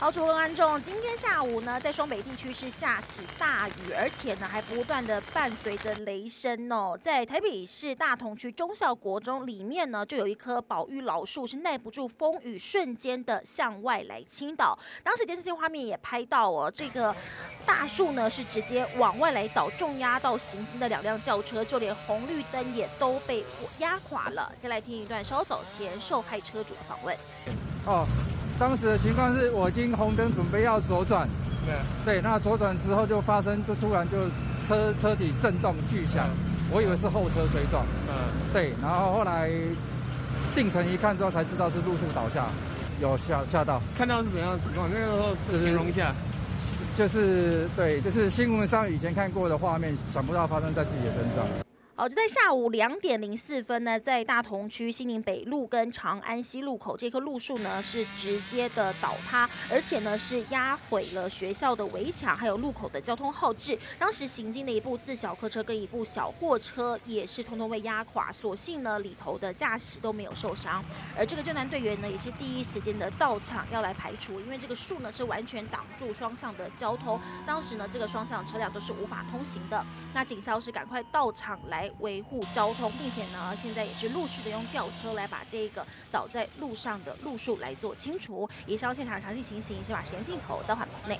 好，主观众，今天下午呢，在双北地区是下起大雨，而且呢还不断的伴随着雷声哦。在台北市大同区中校国中里面呢，就有一棵宝玉老树是耐不住风雨，瞬间的向外来倾倒。当时电视机画面也拍到哦，这个大树呢是直接往外来倒，重压到行经的两辆轿车，就连红绿灯也都被压垮了。先来听一段稍早前受害车主的访问。哦。当时的情况是我已经红灯准备要左转，对，对，那左转之后就发生，就突然就车车底震动巨响，我以为是后车追撞，嗯，对，然后后来定神一看之后才知道是路树倒下，有吓吓到，看到是怎样的情况？那个时候形容一下，就是对，就是新闻上以前看过的画面，想不到发生在自己的身上。好，就在下午两点零四分呢，在大同区新宁北路跟长安西路口，这棵路树呢是直接的倒塌，而且呢是压毁了学校的围墙，还有路口的交通号志。当时行经的一部自小客车跟一部小货车也是通通被压垮，所幸呢里头的驾驶都没有受伤。而这个救难队员呢也是第一时间的到场要来排除，因为这个树呢是完全挡住双向的交通，当时呢这个双向车辆都是无法通行的。那警消是赶快到场来维护交通，并且呢，现在也是陆续的用吊车来把这个倒在路上的路树来做清除。以上现场详细情形，先把时间镜头交还棚内。